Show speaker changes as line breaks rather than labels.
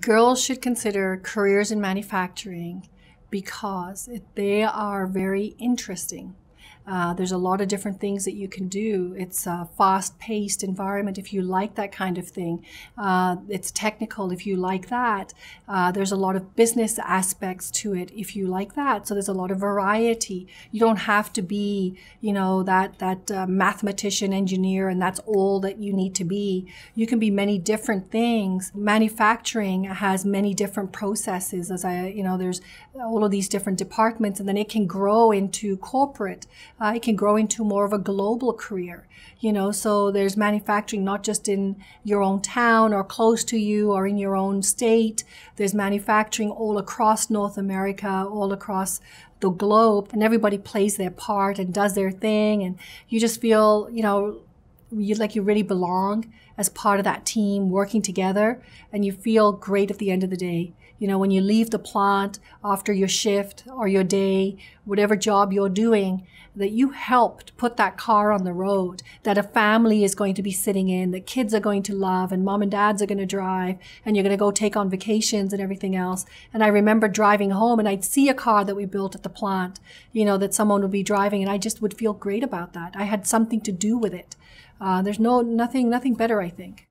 Girls should consider careers in manufacturing because they are very interesting. Uh, there's a lot of different things that you can do. It's a fast paced environment if you like that kind of thing. Uh, it's technical if you like that. Uh, there's a lot of business aspects to it if you like that. So there's a lot of variety. You don't have to be, you know, that, that uh, mathematician, engineer, and that's all that you need to be. You can be many different things. Manufacturing has many different processes, as I, you know, there's all of these different departments, and then it can grow into corporate it can grow into more of a global career. You know, so there's manufacturing not just in your own town or close to you or in your own state. There's manufacturing all across North America, all across the globe, and everybody plays their part and does their thing, and you just feel, you know, you like you really belong as part of that team working together and you feel great at the end of the day. You know when you leave the plant after your shift or your day whatever job you're doing that you helped put that car on the road that a family is going to be sitting in that kids are going to love and mom and dads are going to drive and you're going to go take on vacations and everything else. And i remember driving home and i'd see a car that we built at the plant you know that someone would be driving and i just would feel great about that. I had something to do with it uh, there's no nothing nothing better, I think.